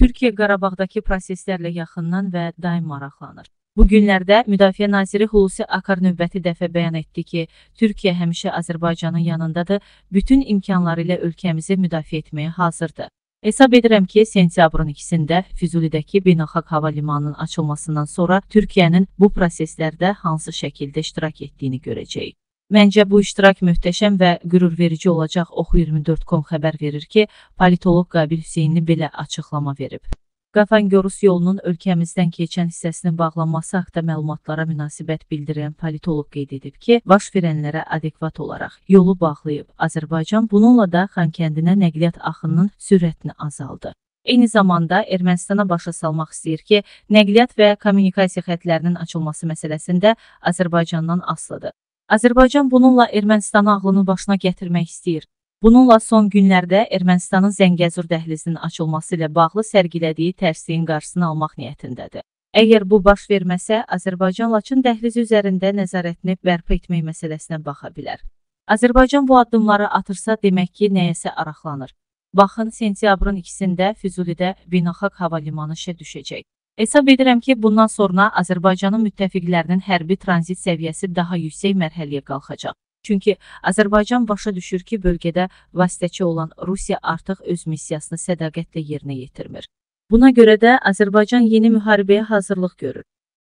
Türkiyə Qarabağdakı proseslərlə yaxından və daim maraqlanır. Bu günlərdə Müdafiə Naziri Hulusi Akar növbəti dəfə bəyan etdi ki, Türkiyə həmişə Azərbaycanın yanındadır, bütün imkanları ilə ölkəmizi müdafiə etməyə hazırdır. Hesab edirəm ki, sentyabrın 2-də Füzulidəki beynəlxalq hava limanının açılmasından sonra Türkiyənin bu proseslərdə hansı şəkildə iştirak etdiyini görəcəyik. Məncə bu iştirak möhtəşəm və qürurverici olacaq. Oxu24.com xəbər verir ki, politoloq Qabil Hüseynli belə açıqlama verib. Qafangorus yolunun ölkəmizdən keçən hissəsinin bağlanması haqqında məlumatlara münasibət bildirən politoloq qeyd edib ki, baş verənlərə adekvat olaraq yolu bağlayıb. Azərbaycan bununla da Xankəndinə nəqliyyat axınının sürətini azaldı. Eyni zamanda Ermənistana başa salmaq istəyir ki, nəqliyyat və kommunikasiya xətlərinin açılması məsələsində Azərbaycandan asılıdır. Azərbaycan bununla Ermənistanın ağlını başına gətirmək istəyir. Bununla son günlərdə Ermənistanın Zəngəzur dəhlizinin açılması ilə bağlı sərgilədiyi tərsliyin qarşısını almaq niyyətindədir. Əgər bu baş verməsə, Azərbaycan Laçın dəhlizi üzərində nəzarətini bərpa etmək məsələsinə baxa bilər. Azərbaycan bu addımları atırsa, demək ki, nəyəsə araqlanır. Baxın, sentyabrın 2-də Füzulidə beynəlxalq hava limanı işə düşəcək. Hesab edirəm ki, bundan sonra Azərbaycanın müttəfiqlərinin hərbi tranzit səviyyəsi daha yüksək mərhələyə qalxacaq. Çünki Azərbaycan başa düşür ki, bölgədə vasitəçi olan Rusiya artıq öz missiyasını sədaqətlə yerinə yetirmir. Buna görə də Azərbaycan yeni müharibəyə hazırlıq görür.